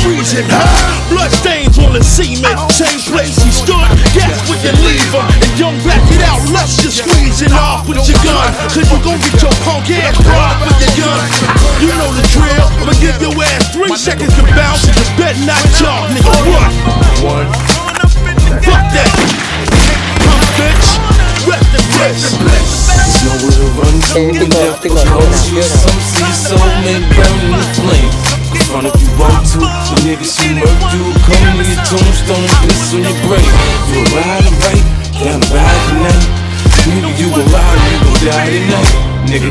freezing. Blood stains on the cement. Same place he stood. Guess where you leave him. And don't back it out. Let's just squeeze it off with your gun. Cause you gon' get your punk ass robbed with your gun. You know the drill. I'ma give your ass three seconds to bounce. And you better not talk, nigga. What? One. Fuck that. Pump bitch. Rest in peace. There's nowhere to run to. Anything and goes, after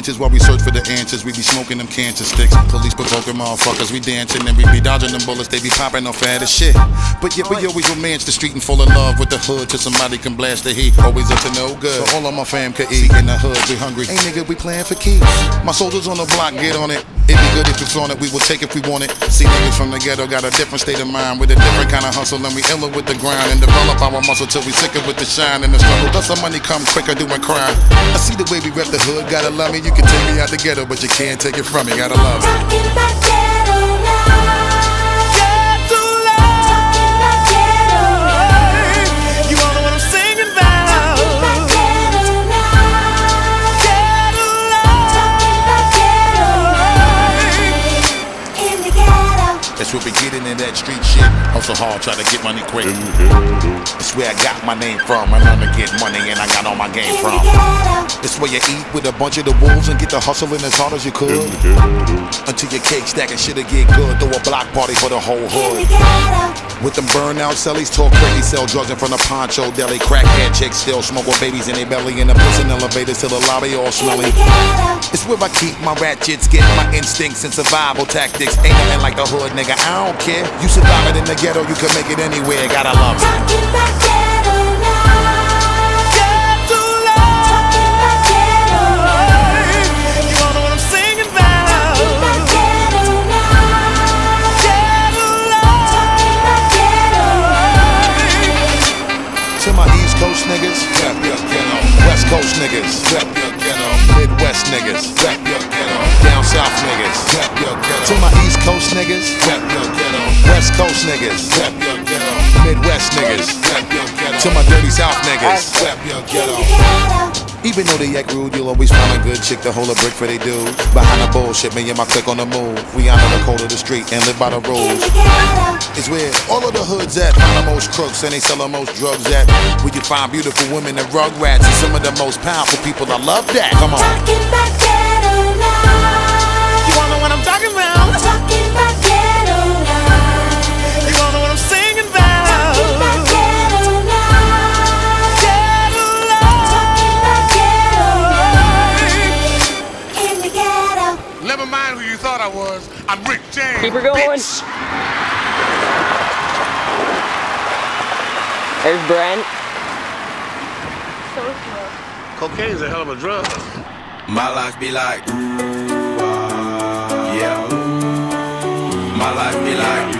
chances while we search for the answers. We be smoking them cancer sticks. Police provoking motherfuckers. We dancing and we be dodging them bullets. They be popping off fat as shit. But yet we always romance the street and fall in love with the hood till somebody can blast the heat. Always up to no good. So all of my fam could eat in the hood. We hungry. Hey nigga, we playing for keys. My soldiers on the block, get on it. It be good if it's on it. We will take if we want it. See niggas from the ghetto got a different state of mind with a different kind of hustle and we iller with the grind and develop our muscle till we sicker with the shine and the struggle. Thus our money come quicker doing crime. I see the way we rep the hood. Gotta love me. You can take me out the ghetto, but you can't take it from me. Gotta love it. Hustle hard, try to get money quick. That's where I got my name from. I learned to get money and I got all my game from. It's where you eat with a bunch of the wolves and get the hustling as hard as you could. Until your cake stacking shit'll get good. Throw a block party for the whole hood. With them burnout cellies, talk crazy, sell drugs in front of Poncho Deli. Crackhead chicks still smoke with babies in their belly. In the prison elevators till the lobby all smelly. It's where I keep my ratchets, get my instincts and survival tactics. Ain't nothing like the hood, nigga. I don't care. You survive it in the ghetto, you can make it anywhere. Gotta love it. Down South niggas. To my East Coast niggas. West Coast niggas. Midwest niggas. To my dirty South niggas. Even though they act rude, you'll always find a good chick to hold a brick for they dudes. Behind the bullshit, me and my clique on the move. We honor the code of the street and live by the rules. It's where all of the hoods at. Find the most crooks and they sell the most drugs at. Where you find beautiful women and rugrats and some of the most powerful people. I love that. Come on. I'm Rick James. Keep her going. bitch. There's Brent. Cocaine's a hell of a drug. My life be like, ooh, ah, yeah. My life be like,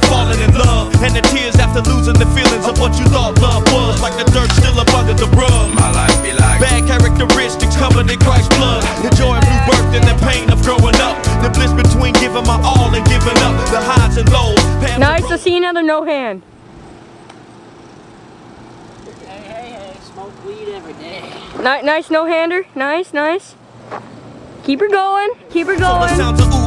Fear never falling in love, and the tears after losing the feelings of what you thought love was. Like the dirt still up under the rug. My life be like Bad characteristics covered in Christ's blood. The joy of new birth and the pain of growing up. The bliss between giving my all and giving up. The highs and lows. Past Nice to see another no hand. Hey, hey, hey, smoke weed every day. Ni- nice no hander. Nice, nice. Keep her going. Keep her So the going.